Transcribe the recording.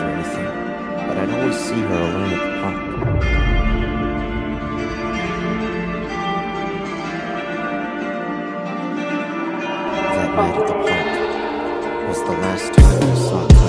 or anything, but I'd always see her alone at the park. That night at the park was the last time I saw her.